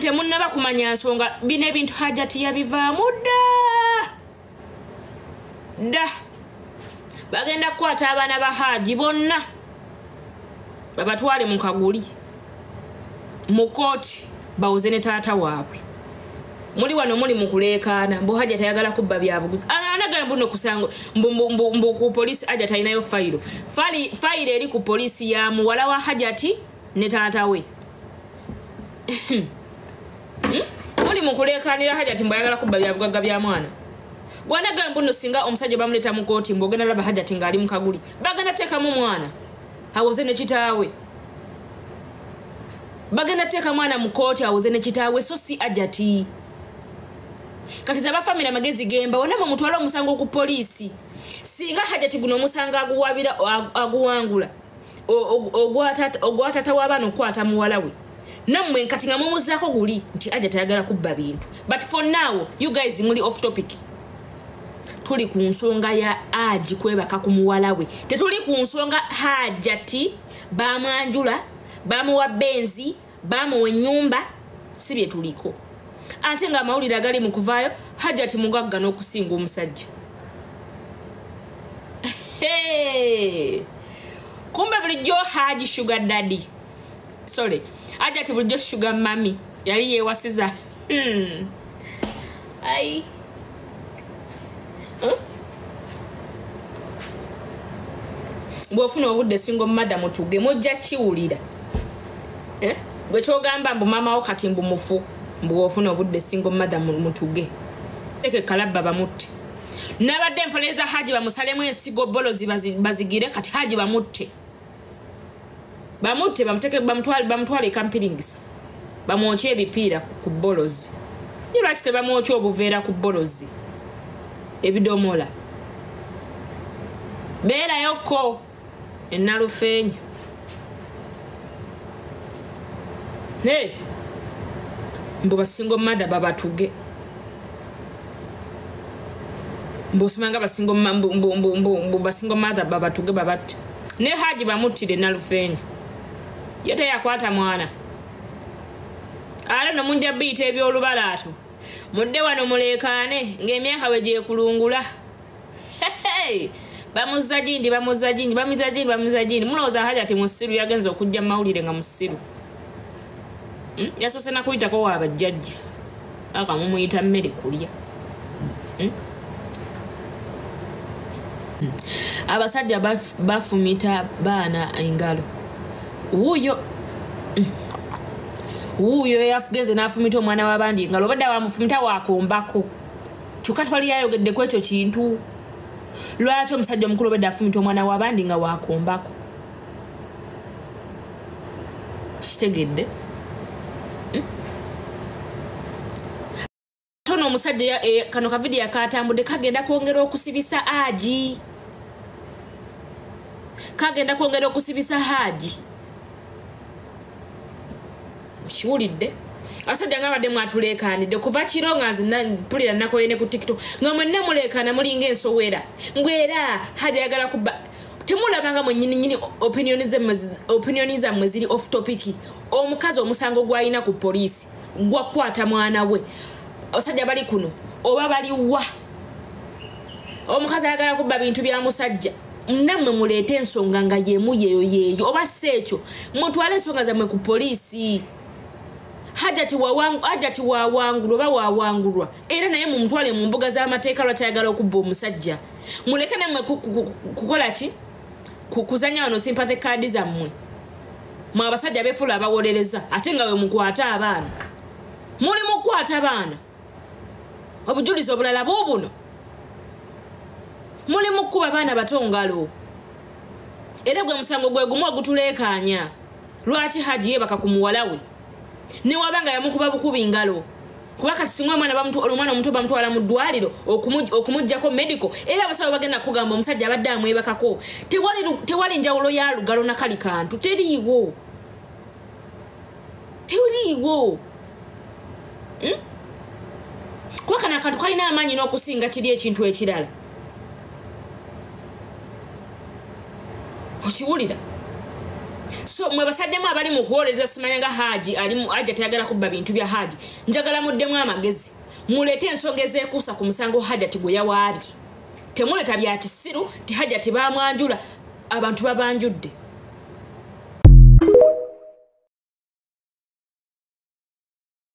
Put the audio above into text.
bantu temunnaba kumanya nsonga bino ebintu hajati yabivaamu dda. Dda. Bagenda kukwata abaana ba haji bonna babatwale mu kaguli mu kooti bawuze ne taata waabwe. Muli wano muli mukuleekaana mbu hajja tayagala kubba byabuguzi anagala mbuno kusango mbu ku polisi hajja talinayo fayiro. Fayiro eri ku polisi ya muwala wa hajati ne taata we muli mukuleekanira hajati mbu ayagala kubba byabugagga bya mwana. Bwanagala mbuno singa omusajja bamuleta mu kooti mbu ogenda laba hajati ng'ali mu kaguli. Bagenda teekamu mwana. Awoze ne kitaawe? Bagenda teeka mwana mu kooti awoze ne kitaawe? So si ajati kati zabafamire amagezi gemba wonamwe mutwala omusango ku poliisi singa hajati guno omusango aguwabira aguwangula ogwatata w'abaana okukwata muwala we nammwe kati nga mumuzaako guli nti aja tayagala kubba bintu. But for now you guys muli off topic. Tuli ku nsonga ya aji kwebaka ku muwala we tetuli ku nsonga hajati bamwanjula bamuwa benzi bamuwa enyumba si bye tuliko. Ate nga amawulire agali mu kuvaayo hajati mugagga n'okusinga omusajja. Kumbe bulijjo haji sugar daddy. Sorry hajati bulijjo sugar mami yali yewasiza hmm. ai. Bwofuna obudde singo mada mutuge mujja kiwulira. Eh? bwe kyogamba mbu mamawo kati mbu mufu mbwofuna obudde singo mada mutuge. Eke kalabba bamutte. Nabadde mpolereza haji bamusalemu ensigo bolozi bazigire kati haji bamutte bamutte bamutwale ekampiringisa bamwokye ebipiira ku bolozi ye lwaki tebamwokya obuveera ku bolozi ebidomola. Beerayoko enalufeenya hey. mbu basingo mada babatuge. Mbusomanga basingo mada babatuge babatte. Ne haji bamuttire nalufeenya ye teyakwata mwana. Ate nomunja biyita ebyolubalaato mudde wano muleekaane ng'emyaka we gyekulungula. Bamuza gindi bamuza gindi bamiza gindi bamiza gindi. Mulowooza haja ti musiru yagenza okujja mawulire nga musiru. Hmm? yasoose nakuyitako waabajjajja aka mumuyita mmere kulya. Hmm? hmm. abasajja bafumita baana engalo wuuyo wuuyo yageze nafumita omwana wabandi engalo obadde wamufumita wakombako kyokka twali yayogedde ku ekyo kintu. Lwaki omusajja omukulu obadde afumita omwana wabandi nga wakombako kitegedde? Tono omusajja kano kavidiyo akatambudde kagenda kwongera okusibisa aji kagenda kwongera okusibisa haji okiwulidde. Abasajja nga badde mwatulekanidde kuva kiro nga mpulira nakoyene ku tiktok nga mwenna mulekana mulinga ensowera. Ngwera haja yagala kuba temulabanga mwenyininyini opinioni zammwe ziri off topic. Omukazi omusango gwalina ku poliisi gwakwata mwana we. Abasajja bali kuno oba baliwa omukazi ayagala kuba bintu bya musajja. Nammwe muleete ensonga nga yemu yeyo yeeyo. Oba si ekyo mutwale ensonga zammwe ku poliisi hajati wawangulwa oba wawangulwa era naye mumutwale mu mbuga z'amateeka lwakyayagala okubba omusajja. Muleke nammwe kukola ki? Kuzanya wano sympathy kaadi zammwe. Mwe abasajja beefula abawolereza ate nga we mukwate abaana. Muli mukwata abaana. Obujulizi obulala buubuno muli mukuba abaana bato ngalo. Era gwe musango gwe gumu ogutuleekanya lwaki haji yebaka ku muwala we newaba nga yamukuba bukubi ngalo kuba kati singa omwana omuto bamutwala mu ddwaliro okumugjako medico era abasawo bagenda kugamba omusajja abadde amwebakako tewali njawulo ya lugalo nakali kantu teriiwo. Teriiwo. Kuba kano akantu kalina amaanyi n'okusinga kiri ekintu ekirala. Okiwulira so mwe basajjamu abali mu kuwolereza simanya nga haji alimu aja tayagala kubba bintu bya haji. Njagala muddemu amagezi. Muleete ensonga ezeekuusa ku musango hajati gwe yawaabye temuleta bya kisiru ti hajati bamwanjula. Abantu babanjudde